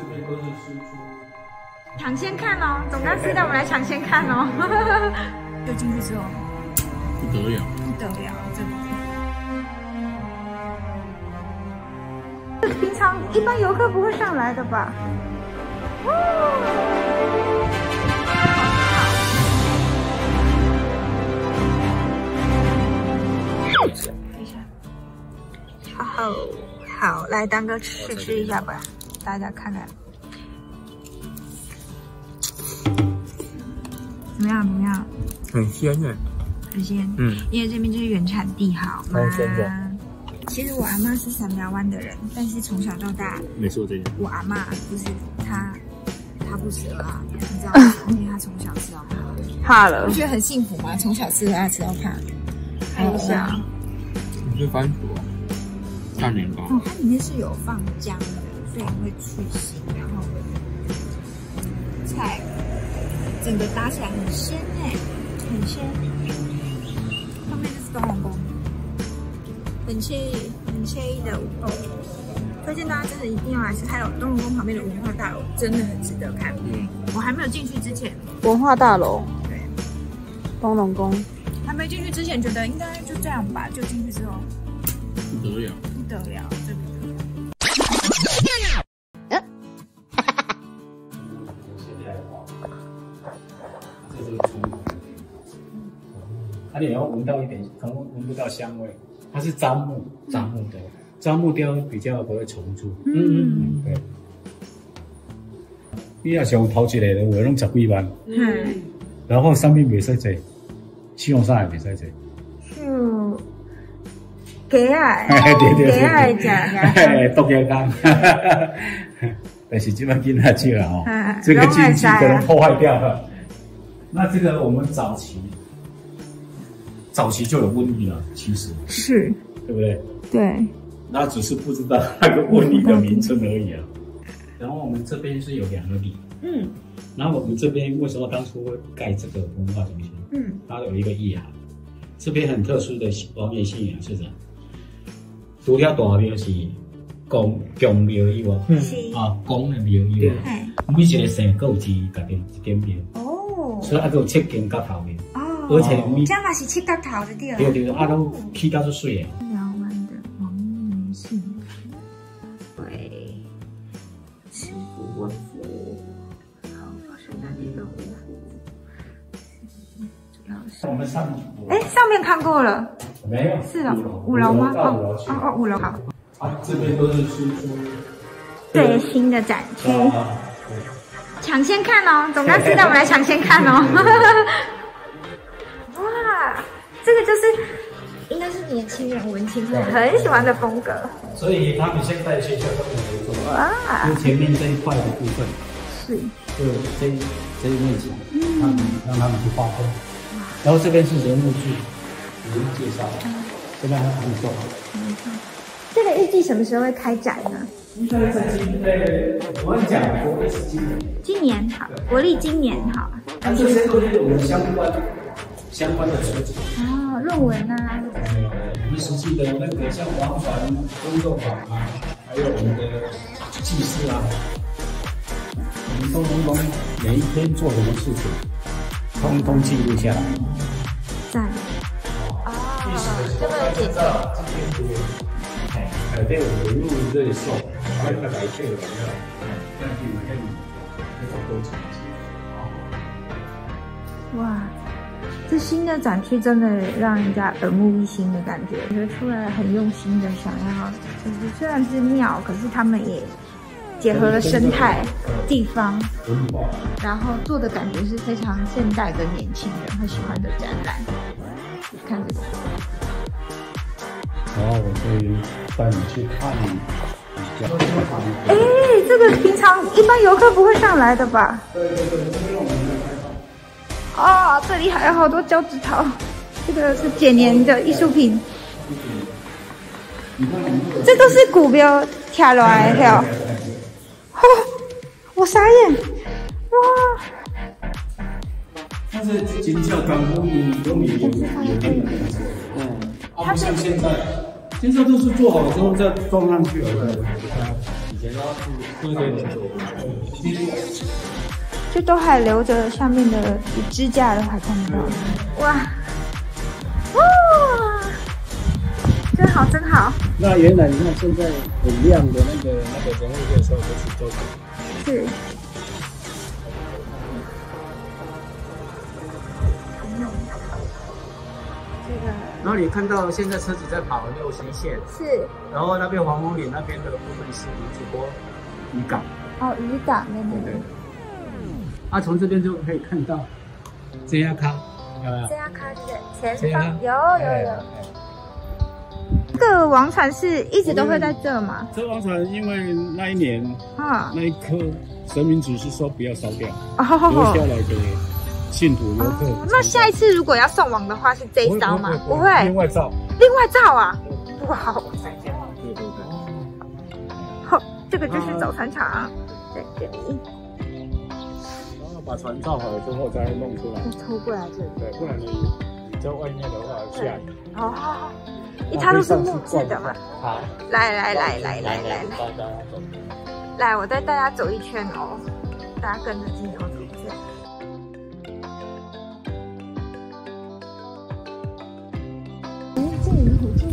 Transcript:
这边都是输出。抢先看哦，总干事带我们来抢先看哦。就进去之后不得了，不得了，这平常一般游客不会上来的吧？等一下，好好好，来当哥试吃一下吧，大家看看怎么样？怎么样？很鲜耶。很鲜，嗯，因为这边就是原产地，好吗超鲜的？其实我阿妈是三苗湾的人，但是从小到大，没错，这样。我阿妈就是她，她不吃辣，你知道吗？因为她从小吃到怕，怕了不，觉得很幸福吗？从小吃辣吃到怕。看一下，你是番薯啊？大年糕。哦，它里面是有放姜的，所以会去腥，然后菜整个搭起来很鲜哎，很鲜。后面就是东龙宫，很惬意、很惬意的午后。推荐大家真的一定要来吃，还有东龙宫旁边的文化大楼，真的很值得看。嗯，我还没有进去之前，文化大楼，对，东龙宫，还没进去之前觉得应该就这样吧，就进去之后不得了。不得了，这个啊，你要闻到一点，可能闻不到香味。它是樟木，樟木的，樟木雕比较不会虫蛀。嗯嗯，对。你要想头一个的，我弄十几万，嗯，然后上面袂使坐，信用上也袂使坐。就给爱，对对对给爱讲呀。嘿，独家工。但是这边囡仔少啊，嗯哦，这个禁忌可能破坏掉了。那这个我们早期，早期就有瘟疫了，其实。是，对不对？对，那只是不知道那个瘟疫的名称而已啊。然后我们这边是有两个里，嗯。然后我们这边为什么当初会盖这个文化中心？嗯，它有一个意涵。这边很特殊的王爷信仰是什么？除了大庙是公公庙以外，是，啊，公的庙以外，哎，每一个省各有一家己一间庙，哦，所以还有七间角头庙，哦，而且每这样嘛是七角头的对了。对对对，啊都起到是水的。对，吃福问福，好，是那里的护符，主要是。我们上哎，上面看过了，没有是哦，五楼吗？哦哦哦，五楼好。啊，这边都是输出。最新的展区，啊，抢先看哦，总干事带我们来抢先看哦。哇，这个就是应该是年轻人文青会很喜欢的风格。所以他们现在学校都很合作。哇，就前面这一块的部分，是就这一这一面墙，他们让他们去画风。然后这边是人物剧，人物介绍，这边还没做好。这个预计什么时候会开展呢？应该是今呃，我们讲国历是今年，今年好，国历今年好。那这些都是我们相关相关的书籍。啊，论文呐啊，我们实际的那个像王传工作坊啊，还有我们的技师啊，我们都通通每一天做什么事情，通通记录下来。赞。哦，这个有解释。这边是，哎，呃，对，我入这里送，还有个来这个玩意儿，这样可以看那种多成绩。哇，这新的展区真的让人家耳目一新的感觉，我觉得出来很用心的想要，就是虽然是庙，可是他们也结合了生态、地方，然后做的感觉是非常现代的年轻人会喜欢的展览。看这个，然后我可以带你去看一下。哎，这个平常一般游客不会上来的吧？对对对。啊、这里还有好多脚趾头，这个是剪年的艺术品，这都是古标贴落来的哦。哦，我傻眼，哇！但是金价刚公民公民有有点难做，嗯，啊不像现在，现在都是做好之后再装上去而已。前都要住对对对做。就都还留着下面的支架都还看不到。哇，哇，真好真好，那原来你看现在很亮的那个那个人物列车都是做的。是。这个然后你看到现在车子在跑六西线，是然后那边黄风岭那边的部分是林主播渔港，哦，渔港那对边。啊，从这边就可以看到这样卡，有没有这？样看是前这样方有有有。这个王船是一直都会在这吗？这王船因为那一年啊，那一颗神明只是说不要烧掉，留哦下来给信徒游客哦。那下一次如果要送往的话，是这一艘吗？不会，另外造。另外造啊。哇，好，对对对。好，这个就是早餐场，在这里，把船造好了之后再弄出来，就抽过来这里。对，不然你你在外面的话下雨。哦，好好，因为它都是木质的嘛。好，来来来来来来来，大家走。来，我带大家走一圈哦，大家跟着镜头走这样。哎，这里有这